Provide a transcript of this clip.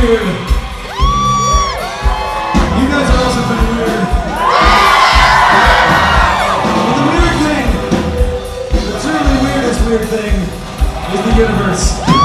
weird. You guys are also pretty weird. But the weird thing, the truly weirdest weird thing, is the universe.